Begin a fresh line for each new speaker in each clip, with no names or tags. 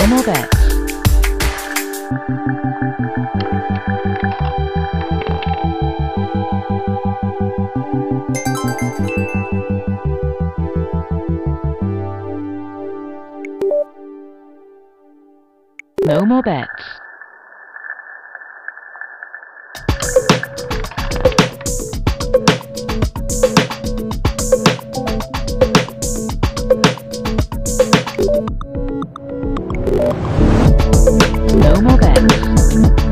No more bets. No more bets. Thank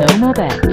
No more bad.